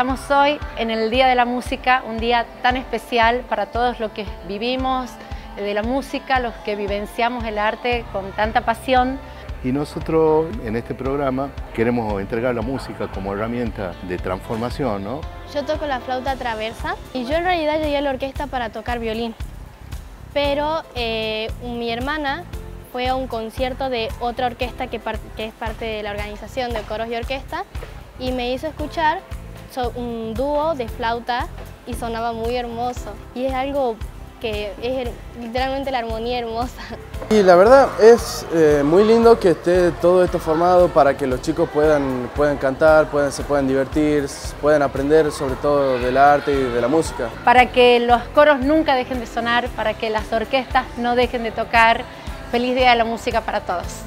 Estamos hoy en el Día de la Música, un día tan especial para todos los que vivimos de la música, los que vivenciamos el arte con tanta pasión. Y nosotros en este programa queremos entregar la música como herramienta de transformación, ¿no? Yo toco la flauta traversa y yo en realidad llegué a la orquesta para tocar violín. Pero eh, mi hermana fue a un concierto de otra orquesta que, que es parte de la organización de coros y orquesta y me hizo escuchar un dúo de flauta y sonaba muy hermoso. Y es algo que es literalmente la armonía hermosa. Y la verdad es eh, muy lindo que esté todo esto formado para que los chicos puedan, puedan cantar, puedan, se puedan divertir, puedan aprender sobre todo del arte y de la música. Para que los coros nunca dejen de sonar, para que las orquestas no dejen de tocar. Feliz Día de la Música para todos.